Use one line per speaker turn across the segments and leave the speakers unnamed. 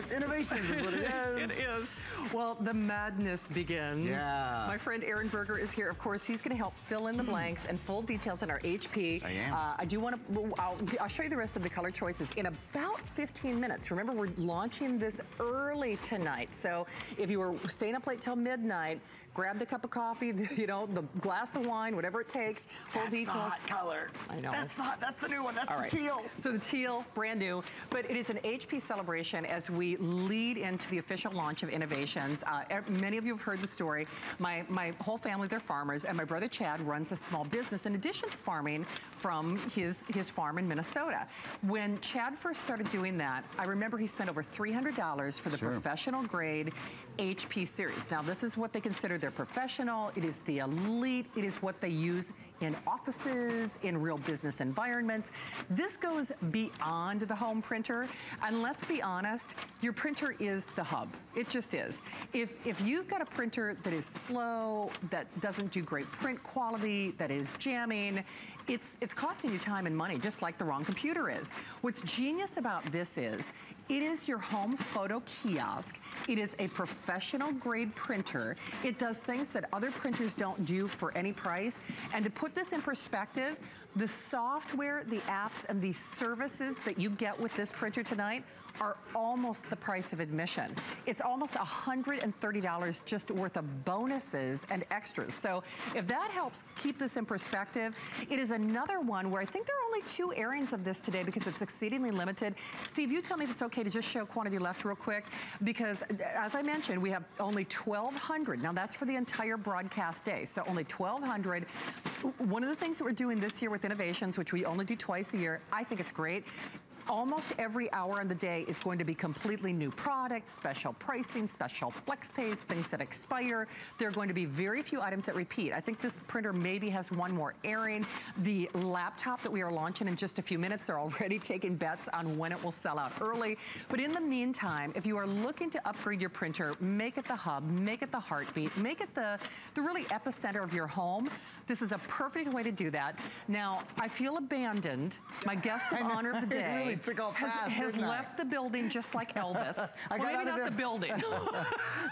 It's innovation is what it is.
it is. Well, the madness begins.
Yeah.
My friend Aaron Berger is here. Of course, he's going to help fill in the blanks and full details on our HP.
I am.
Uh, I do want to, I'll, I'll show you the rest of the color choices in about 15 minutes. Remember, we're launching this early tonight. So if you were staying up late till midnight, grab the cup of coffee, you know, the glass of wine, whatever it takes, full
That's
details.
hot color.
I know.
That's the hot, that's the new one. That's
All
the
right.
teal.
So the teal, brand new, but it is an HP celebration as we lead into the official launch of innovations. Uh, e- many of you have heard the story. My, my whole family, they're farmers, and my brother Chad runs a small business in addition to farming from his, his farm in Minnesota. When Chad first started doing that, I remember he spent over $300 for the
Sure.
professional grade HP series. Now, this is what they consider their professional. It is the elite. It is what they use in offices, in real business environments. This goes beyond the home printer. And let's be honest, your printer is the hub. It just is. If, if you've got a printer that is slow, that doesn't do great print quality, that is jamming, it's, it's costing you time and money, just like the wrong computer is. What's genius about this is, it is your home photo kiosk. It is a professional grade printer. It does things that other printers don't do for any price. And to put this in perspective, the software, the apps, and the services that you get with this printer tonight are almost the price of admission. It's almost $130 just worth of bonuses and extras. So if that helps keep this in perspective, it is another one where I think there are only two airings of this today because it's exceedingly limited. Steve, you tell me if it's okay to just show quantity left real quick because as I mentioned, we have only 1,200. Now that's for the entire broadcast day. So only 1,200. One of the things that we're doing this year with innovations, which we only do twice a year, I think it's great, almost every hour in the day is going to be completely new product, special pricing, special flex pays, things that expire. There are going to be very few items that repeat. I think this printer maybe has one more airing. The laptop that we are launching in just a few minutes, they're already taking bets on when it will sell out early. But in the meantime, if you are looking to upgrade your printer, make it the hub, make it the heartbeat, make it the, the really epicenter of your home, this is a perfect way to do that. Now, I feel abandoned. My guest of honor of the day
took off
has,
fast,
has left the building just like Elvis.
I
well,
got
maybe
out
not
of
the building.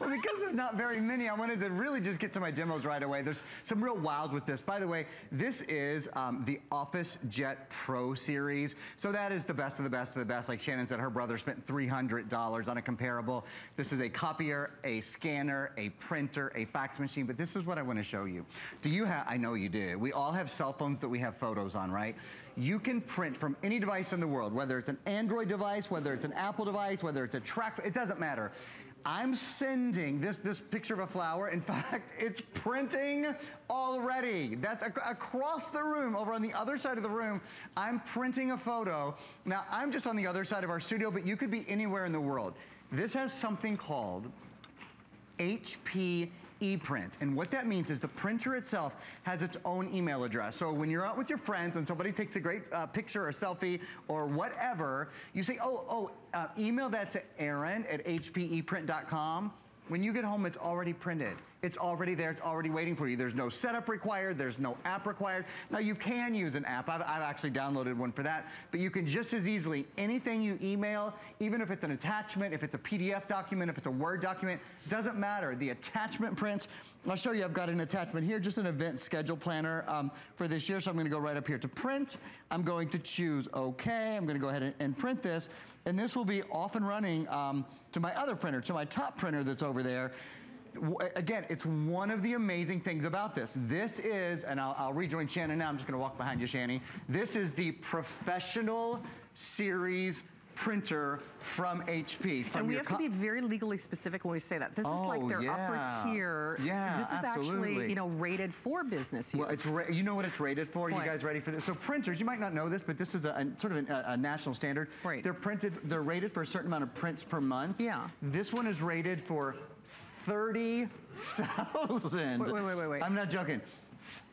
well, because there's not very many, I wanted to really just get to my demos right away. There's some real wows with this. By the way, this is um, the Office Jet Pro series. So that is the best of the best of the best. Like Shannon said, her brother spent $300 on a comparable. This is a copier, a scanner, a printer, a fax machine, but this is what I want to show you. Do you have, I know you do, we all have cell phones that we have photos on, right? You can print from any device in the world, whether it's an Android device, whether it's an Apple device, whether it's a track, it doesn't matter. I'm sending this, this picture of a flower. In fact, it's printing already. That's ac across the room, over on the other side of the room. I'm printing a photo. Now, I'm just on the other side of our studio, but you could be anywhere in the world. This has something called HP ePrint. And what that means is the printer itself has its own email address. So when you're out with your friends and somebody takes a great uh, picture or selfie or whatever, you say, oh, oh, uh, email that to Aaron at hpeprint.com. When you get home, it's already printed. It's already there, it's already waiting for you. There's no setup required, there's no app required. Now you can use an app, I've, I've actually downloaded one for that, but you can just as easily, anything you email, even if it's an attachment, if it's a PDF document, if it's a Word document, doesn't matter. The attachment prints, I'll show you, I've got an attachment here, just an event schedule planner um, for this year, so I'm gonna go right up here to print. I'm going to choose okay, I'm gonna go ahead and, and print this, and this will be off and running um, to my other printer, to my top printer that's over there. Again, it's one of the amazing things about this. This is, and I'll, I'll rejoin Shannon now, I'm just gonna walk behind you, Shanny. This is the professional series printer from HP. From
and we have to be very legally specific when we say that. This is like
Oh,
their
yeah.
upper tier.
Yeah,
This is actually, you know, rated for business use.
Well, it's you know what it's rated for? You guys ready for this? So printers, you might not know this, but this is a, a sort of a, a national standard.
Right.
They're printed, they're rated for a certain amount of prints per month.
Yeah.
This one is rated for 30,000.
Wait, wait, wait, wait, wait.
I'm not joking.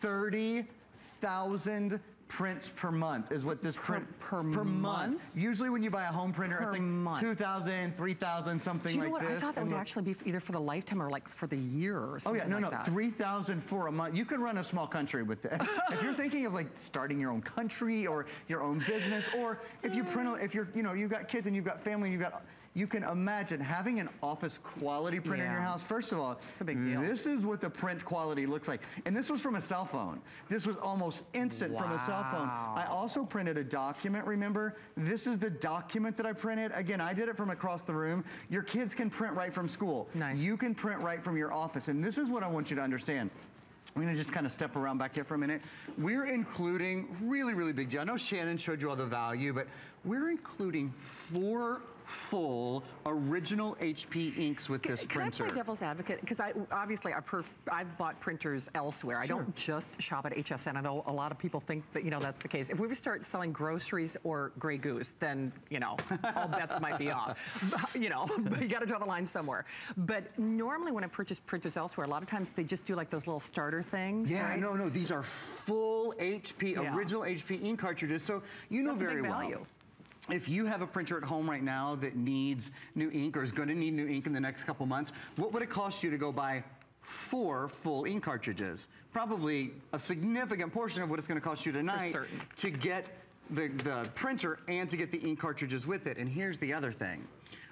30,000 prints per month is what this
Per-
print
per
month.
month?
Usually when you buy a home printer,
Per
it's like
month.
2,000, 3,000, something
Do you know
like
what?
this.
I thought that
And
would
look-
actually be either for the lifetime or like for the year or something Oh
yeah, no,
like
no, 3,000 for a month. You could run a small country with that. if you're thinking of like starting your own country or your own business, or if you print, if you're, you know, you've got kids and you've got family and you've got, you can imagine having an office quality printer in your house. First of all,
It's a big deal.
this is what the print quality looks like. And this was from a cell phone. This was almost instant from a cell phone. I also printed a document, remember? This is the document that I printed. Again, I did it from across the room. Your kids can print right from school.
Nice.
You can print right from your office. And this is what I want you to understand. I'm gonna just kind of step around back here for a minute. We're including really, really big deal. I know Shannon showed you all the value, but we're including four full original HP inks with this
Can
printer.
I play devil's advocate? Because I obviously I I've bought printers elsewhere. I don't just shop at HSN. I know a lot of people think that you know that's the case. If we start selling groceries or Grey Goose, then you know all bets might be off. you know, you got to draw the line somewhere. But normally when I purchase printers elsewhere, a lot of times they just do like those little starter things.
Yeah,
right?
no, no, these are full HP,
Yeah.
original HP ink cartridges. So you know
That's
very well.
value.
If you have a printer at home right now that needs new ink or is going to need new ink in the next couple months, what would it cost you to go buy four full ink cartridges? Probably a significant portion of what it's going to cost you tonight to get the, the printer and to get the ink cartridges with it. And here's the other thing.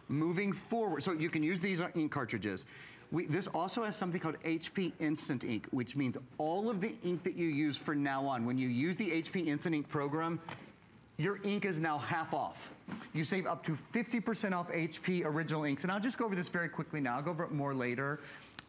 Moving forward, so you can use these ink cartridges. We, this also has something called HP Instant Ink, which means all of the ink that you use from now on, when you use the HP Instant Ink program, your ink is now half off. You save up to 50% off HP original inks. And I'll just go over this very quickly now. I'll go over it more later.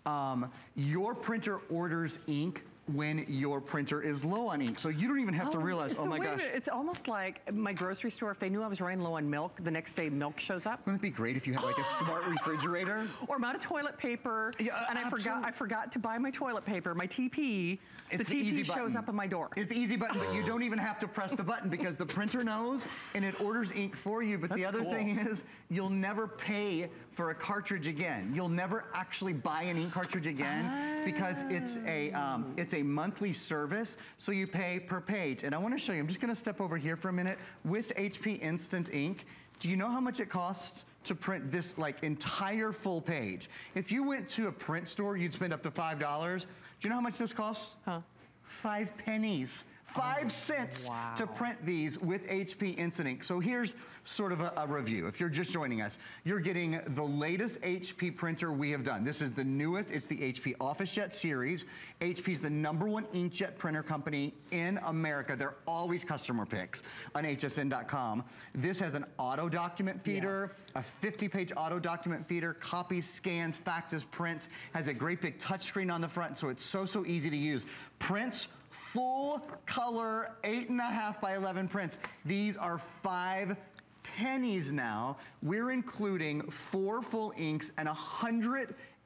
Um, your printer orders ink when your printer is low on ink. So you don't even have to realize,
so
oh my gosh.
It's almost like my grocery store. If they knew I was running low on milk, the next day milk shows up.
Wouldn't it be great if you had like a smart refrigerator?
Or I'm out of toilet paper,
Yeah,
and I forgot. I forgot to buy my toilet paper, my TP.
It's
the TP
easy
shows
button.
up on my door.
It's the easy button, but you don't even have to press the button because the printer knows and it orders ink for you. But the other
cool.
thing is, you'll never pay for a cartridge again. You'll never actually buy an ink cartridge again because it's a um, it's a monthly service, so you pay per page. And I want to show you. I'm just going to step over here for a minute with HP Instant Ink. Do you know how much it costs? To print this like entire full page. If you went to a print store, you'd spend up to five dollars. Do you know how much this costs?
Huh.
Five pennies. Five cents
wow.
to print these with HP Instant Ink. So here's sort of a, a review. If you're just joining us, you're getting the latest HP printer we have done. This is the newest. It's the HP OfficeJet series. HP is the number one inkjet printer company in America. They're always customer picks on hsn.com. This has an auto document feeder,
Yes.
a 50-page auto document feeder, copies, scans, faxes, prints, has a great big touchscreen on the front, so it's so, so easy to use. Prints full color, eight and a half by 11 prints. These are five pennies now. We're including four full inks and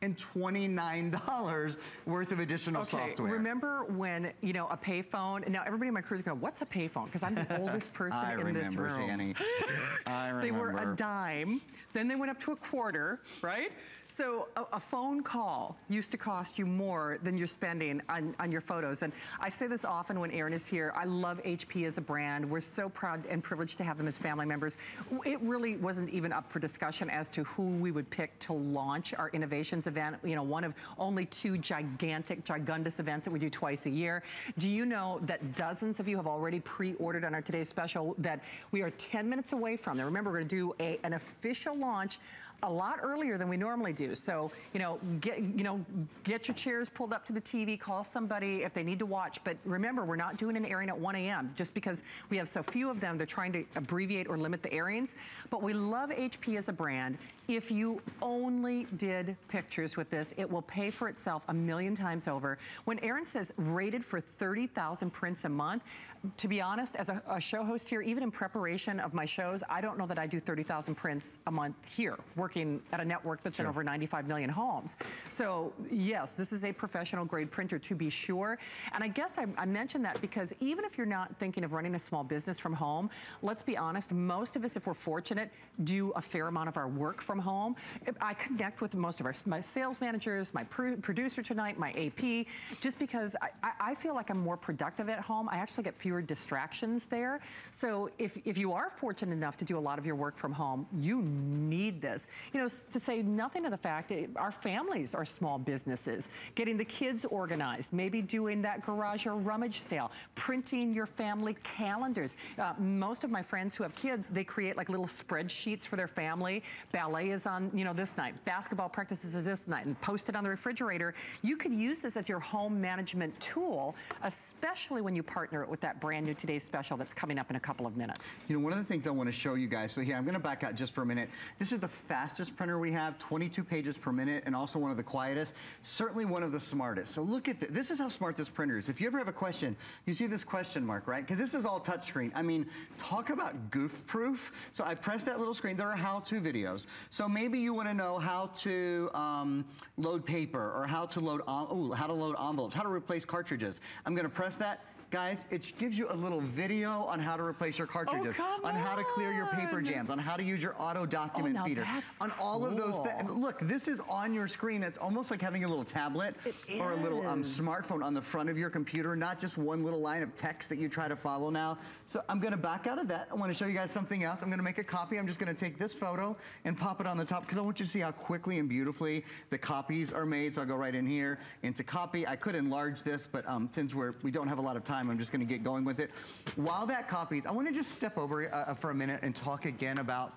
$129 worth of additional
Okay,
software.
remember when, you know, a payphone, now everybody in my crew is going, what's a payphone? Because I'm the oldest person in this room.
Shani. I remember.
They were a dime, then they went up to a quarter, right? So a, a phone call used to cost you more than you're spending on, on your photos. And I say this often when Aaron is here. I love HP as a brand. We're so proud and privileged to have them as family members. It really wasn't even up for discussion as to who we would pick to launch our innovations event. You know, one of only two gigantic, gigundous events that we do twice a year. Do you know that dozens of you have already pre-ordered on our today's special that we are 10 minutes away from? Now remember, we're going to do a, an official launch a lot earlier than we normally do. So, you know, get you know, get your chairs pulled up to the TV, call somebody if they need to watch. But remember, we're not doing an airing at 1 a.m. just because we have so few of them. They're trying to abbreviate or limit the airings. But we love HP as a brand. If you only did pictures with this, it will pay for itself a million times over. When Aaron says rated for 30,000 prints a month, to be honest, as a, a show host here, even in preparation of my shows, I don't know that I do 30,000 prints a month here, working at a network that's in over 95 million homes. So yes, this is a professional grade printer to be sure. And I guess I, I mentioned that because even if you're not thinking of running a small business from home, let's be honest, most of us, if we're fortunate, do a fair amount of our work from home. I connect with most of our, my, sales managers, my pr producer tonight, my AP, just because I, I, feel like I'm more productive at home. I actually get fewer distractions there. So if, if you are fortunate enough to do a lot of your work from home, you need this. You know, to say nothing of the fact, eh, our families are small businesses. Getting the kids organized, maybe doing that garage or rummage sale, printing your family calendars. Uh, most of my friends who have kids, they create like little spreadsheets for their family. Ballet is on, you know, this night. Basketball practices is this night and post it on the refrigerator. You could use this as your home management tool, especially when you partner it with that brand new Today's Special that's coming up in a couple of minutes.
You know, one of the things I want to show you guys, so here, I'm going to back out just for a minute. This is the fastest printer we have, 22 pages per minute, and also one of the quietest, certainly one of the smartest. So look at this. This is how smart this printer is. If you ever have a question, you see this question mark, right? Because this is all touchscreen. I mean, talk about goof proof. So I press that little screen. There are how-to videos. So maybe you want to know how to um, Um, load paper or how to load, ooh, how to load envelopes, how to replace cartridges. I'm going to press that Guys, it gives you a little video on how to replace your cartridges,
oh,
on, on, how to clear your paper jams, on how to use your auto document
oh,
feeder, on all
cool.
of those things. Look, this is on your screen. It's almost like having a little tablet
it
or
is.
a little um, smartphone on the front of your computer, not just one little line of text that you try to follow now. So I'm gonna back out of that. I wanna show you guys something else. I'm gonna make a copy. I'm just gonna take this photo and pop it on the top because I want you to see how quickly and beautifully the copies are made. So I'll go right in here into copy. I could enlarge this, but um, since we're, we don't have a lot of time, I'm just gonna get going with it. While that copies, I want to just step over uh, for a minute and talk again about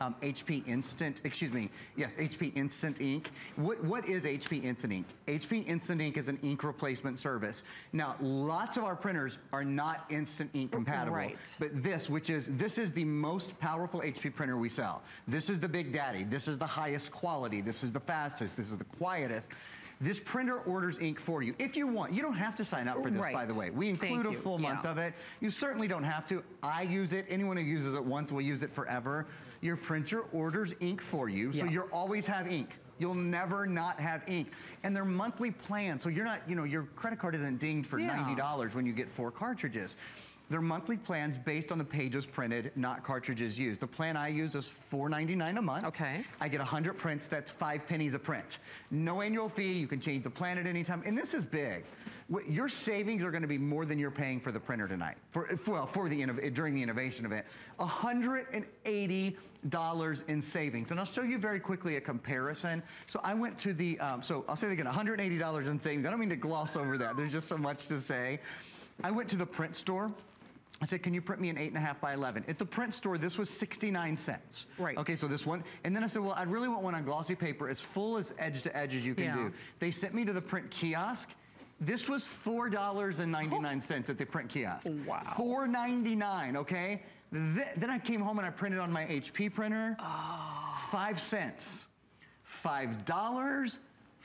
um, HP Instant, excuse me, yes, HP Instant Ink. What, what is HP Instant Ink? HP Instant Ink is an ink replacement service. Now, lots of our printers are not Instant Ink compatible.
Right.
But this, which is, this is the most powerful HP printer we sell. This is the big daddy. This is the highest quality. This is the fastest. This is the quietest. This printer orders ink for you. If you want, you don't have to sign up for this,
right.
by the way. We include
Thank
a full
you.
month
yeah.
of it. You certainly don't have to. I use it. Anyone who uses it once will use it forever. Your printer orders ink for you, so you'll always have ink. You'll never not have ink. And they're monthly plans, so you're not, you know, your credit card isn't dinged for
yeah.
$90 when you get four cartridges. They're monthly plans based on the pages printed, not cartridges used. The plan I use is $4.99 a month.
Okay.
I get 100 prints, that's five pennies a print. No annual fee, you can change the plan at any time, and this is big. Your savings are gonna be more than you're paying for the printer tonight, for, well, for the during the innovation event. 180 dollars in savings. And I'll show you very quickly a comparison. So I went to the, um, so I'll say again, $180 in savings. I don't mean to gloss over that. There's just so much to say. I went to the print store I said, can you print me an eight and a half by 11? At the print store, this was 69 cents.
Right.
Okay, so this one, and then I said, well, I really want one on glossy paper as full as edge to edge as you can
yeah.
do. They sent me to the print kiosk. This was $4.99 at the print kiosk.
Wow.
$4.99, okay? Th then I came home and I printed on my HP printer.
Oh.
Five cents. Five dollars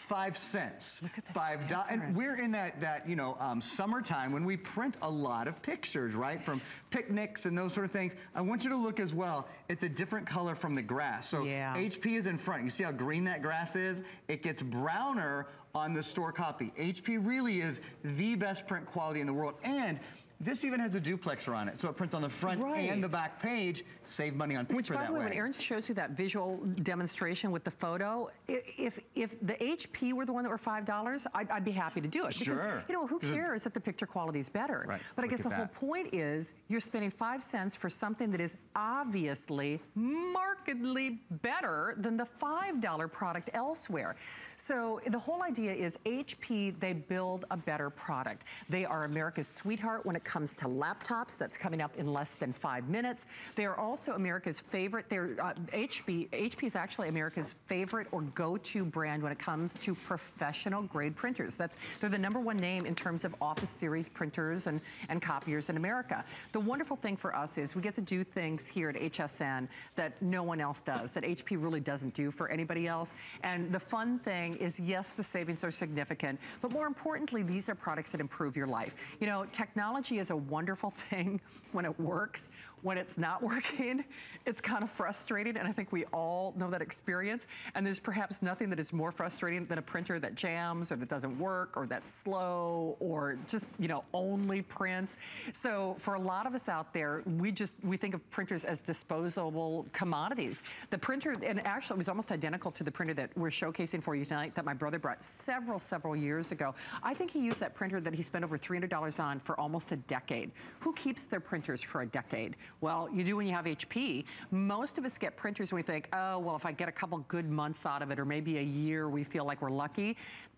five cents.
Look at that
five dollars. And we're in that that you know um, summertime when we print a lot of pictures, right? From picnics and those sort of things. I want you to look as well at the different color from the grass. So
yeah.
HP is in front. You see how green that grass is? It gets browner on the store copy. HP really is the best print quality in the world. And this even has a duplexer on it, so it prints on the front
right.
and the back page. Save money on paper
Which, by
that
the way,
way.
when Aaron shows you that visual demonstration with the photo, if if the HP were the one that were five dollars, I'd, I'd, be happy to do it. Because,
sure.
you know, who cares that the picture quality is better?
Right.
But I guess the
that.
whole point is you're spending five cents for something that is obviously markedly better than the five dollar product elsewhere. So the whole idea is HP. They build a better product. They are America's sweetheart when it comes to laptops. That's coming up in less than five minutes. They are also America's favorite. They're uh, HP. HP is actually America's favorite or go-to brand when it comes to professional grade printers. That's they're the number one name in terms of Office Series printers and and copiers in America. The wonderful thing for us is we get to do things here at HSN that no one else does. That HP really doesn't do for anybody else. And the fun thing is, yes, the savings are significant, but more importantly, these are products that improve your life. You know, technology is a wonderful thing when it works when it's not working, it's kind of frustrating, and I think we all know that experience. And there's perhaps nothing that is more frustrating than a printer that jams or that doesn't work or that's slow or just, you know, only prints. So for a lot of us out there, we just, we think of printers as disposable commodities. The printer, and actually it was almost identical to the printer that we're showcasing for you tonight that my brother brought several, several years ago. I think he used that printer that he spent over $300 on for almost a decade. Who keeps their printers for a decade? Well, you do when you have HP. Most of us get printers and we think, oh, well, if I get a couple good months out of it or maybe a year, we feel like we're lucky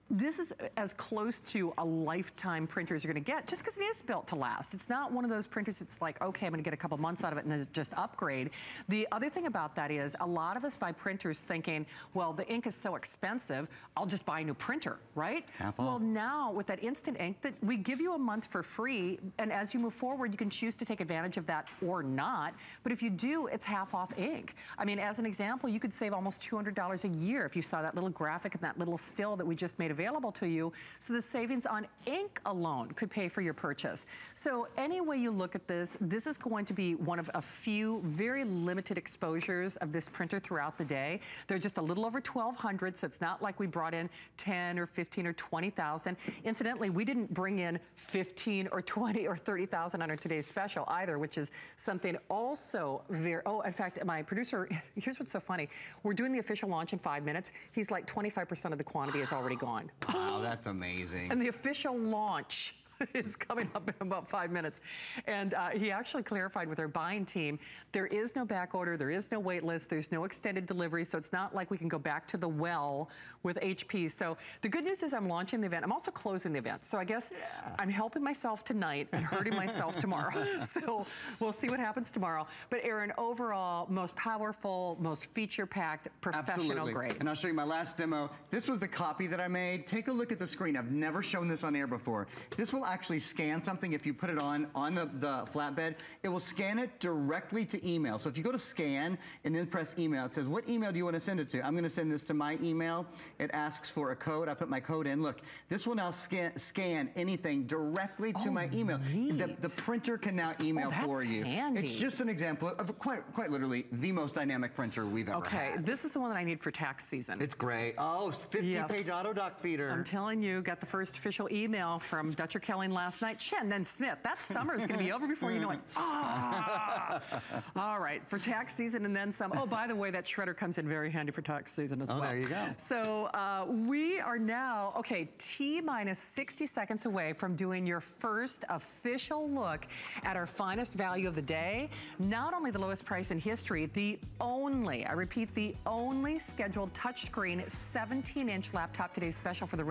this is as close to a lifetime printer as you're going to get just because it is built to last. It's not one of those printers it's like, okay, I'm going to get a couple months out of it and then just upgrade. The other thing about that is a lot of us buy printers thinking, well, the ink is so expensive, I'll just buy a new printer, right?
Half off.
Well, now with that instant ink, that we give you a month for free, and as you move forward, you can choose to take advantage of that or not. But if you do, it's half off ink. I mean, as an example, you could save almost $200 a year if you saw that little graphic and that little still that we just made available to you. So the savings on ink alone could pay for your purchase. So any way you look at this, this is going to be one of a few very limited exposures of this printer throughout the day. They're just a little over 1,200, so it's not like we brought in 10 or 15 or 20,000. Incidentally, we didn't bring in 15 or 20 or 30,000 on our today's special either, which is something also very, oh, in fact, my producer, here's what's so funny. We're doing the official launch in five minutes. He's like 25% of the quantity is already gone.
Wow, that's amazing.
And the official launch is coming up in about five minutes. And uh, he actually clarified with our buying team, there is no back order, there is no wait list, there's no extended delivery, so it's not like we can go back to the well with HP. So the good news is I'm launching the event. I'm also closing the event. So I guess I'm helping myself tonight and hurting myself tomorrow. so we'll see what happens tomorrow. But Aaron, overall, most powerful, most feature-packed, professional
Absolutely.
grade.
And I'll show you my last demo. This was the copy that I made. Take a look at the screen. I've never shown this on air before. This will actually scan something if you put it on on the, the flatbed. It will scan it directly to email. So if you go to scan and then press email, it says, what email do you want to send it to? I'm going to send this to my email. It asks for a code. I put my code in. Look, this will now scan, scan anything directly to
Oh,
my email. The, the printer can now oh, email
Oh,
for you.
handy.
It's just an example of quite, quite literally the most dynamic printer we've ever
Okay,
had.
this is the one that I need for tax season.
It's great. Oh, 50
Yes.
page auto dock feeder.
I'm telling you, got the first official email from Dutcher Kelly last night. Shen, then Smith. That summer is going to be over before you know it. Ah. All right, for tax season and then some. Oh, by the way, that shredder comes in very handy for tax season as
Oh,
well.
there you go.
So uh, we are now, okay, T minus 60 seconds away from doing your first official look at our finest value of the day. Not only the lowest price in history, the only, I repeat, the only scheduled touchscreen 17 inch laptop today's special for the